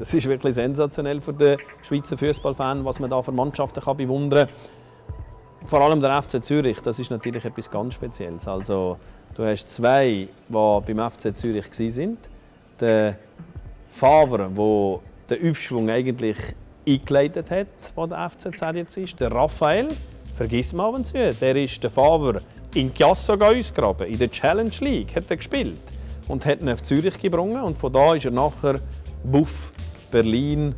Das ist wirklich sensationell für den Schweizer Fußballfan, was man da für Mannschaften kann bewundern kann. Vor allem der FC Zürich, das ist natürlich etwas ganz Spezielles. Also, du hast zwei, die beim FC Zürich waren. Der Favre, der den Aufschwung eigentlich eingeleitet hat, wo der FCZ jetzt ist. Der Raphael, vergiss mal ab der ist der Favre in Chiasso ausgraben. In der Challenge League hat er gespielt und hat ihn auf Zürich gebracht. Und von da ist er nachher Buff, Berlin,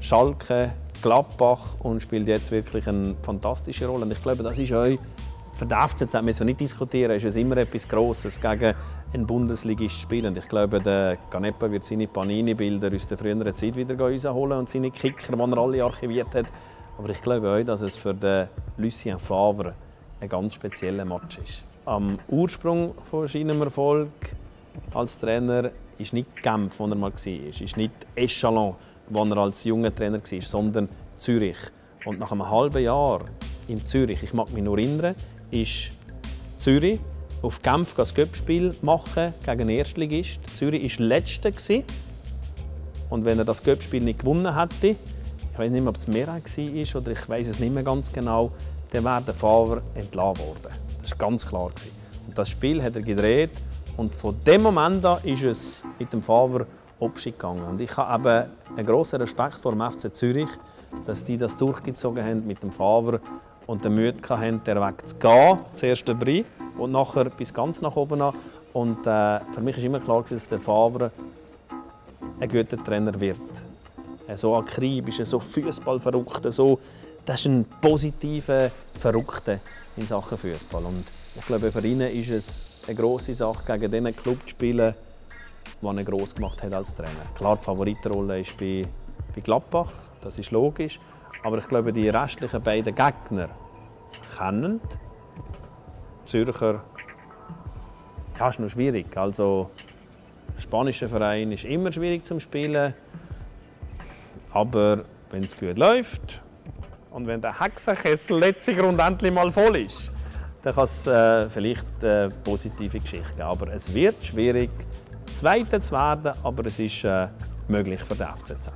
Schalke, Gladbach und spielt jetzt wirklich eine fantastische Rolle. Und ich glaube, das ist euch für den FCZ müssen wir nicht diskutieren, ist es immer etwas Grosses, gegen einen Bundesligist spielen. Ich glaube, der Ganepa wird seine Panini-Bilder aus der früheren Zeit wieder holen und seine Kicker, die er alle archiviert hat. Aber ich glaube auch, dass es für den Lucien Favre ein ganz spezieller Match ist. Am Ursprung von seinem Erfolg als Trainer ist nicht Genf, wo er mal war, ist nicht Echelon, wo er als junger Trainer war, sondern Zürich. Und nach einem halben Jahr in Zürich, ich mag mich nur erinnern, ist Zürich auf Genf das Göppspiel machen gegen Erstligist. Zürich war Letzter. Und wenn er das Göppspiel nicht gewonnen hätte, ich weiß nicht mehr, ob es Mehrheit war oder ich weiß es nicht mehr ganz genau, dann wäre der Fahrer entlassen worden. Das war ganz klar. Und das Spiel hat er gedreht und von dem Moment an ist es mit dem Fahrer Abschied gegangen. Und ich habe eben einen grossen Respekt vor dem FC Zürich, dass die das durchgezogen haben mit dem Fahrer und den Mut hatten, den Weg zu gehen, zuerst der Brie und nachher bis ganz nach oben an. Und äh, für mich war immer klar, dass der Favre ein guter Trainer wird. So akribisch, so Fußballverrückter, so, das ist ein positiver Verrückter in Sachen Fußball. Und ich glaube, für ihn ist es eine grosse Sache, gegen diesen Club zu spielen, den er gross gemacht hat als Trainer. Klar, die Favoritenrolle ist bei, bei Gladbach, das ist logisch. Aber ich glaube, die restlichen beiden Gegner kennen Zürcher ja, ist noch schwierig. Also, der spanische Verein ist immer schwierig zum Spielen. Aber wenn es gut läuft und wenn der Hexenkessel letzte Grund endlich mal voll ist, dann kann es äh, vielleicht eine positive Geschichte geben. Aber es wird schwierig, Zweiter zu werden, aber es ist äh, möglich für den FCZ.